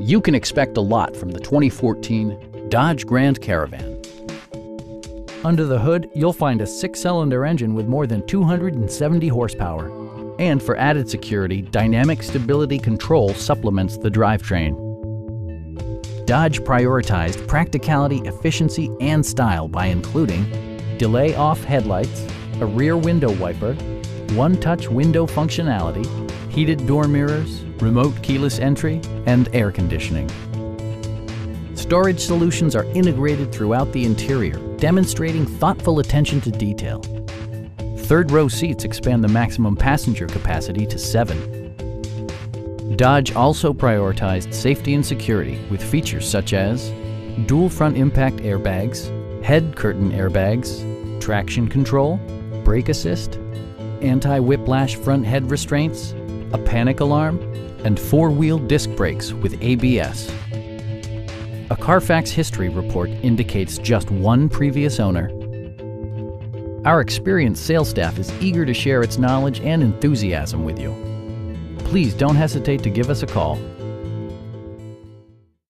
You can expect a lot from the 2014 Dodge Grand Caravan. Under the hood, you'll find a six-cylinder engine with more than 270 horsepower. And for added security, Dynamic Stability Control supplements the drivetrain. Dodge prioritized practicality, efficiency, and style by including delay off headlights, a rear window wiper, one-touch window functionality, heated door mirrors, remote keyless entry, and air conditioning. Storage solutions are integrated throughout the interior, demonstrating thoughtful attention to detail. Third row seats expand the maximum passenger capacity to seven. Dodge also prioritized safety and security with features such as dual front impact airbags, head curtain airbags, traction control, brake assist, anti-whiplash front head restraints, a panic alarm, and four-wheel disc brakes with ABS. A Carfax history report indicates just one previous owner. Our experienced sales staff is eager to share its knowledge and enthusiasm with you. Please don't hesitate to give us a call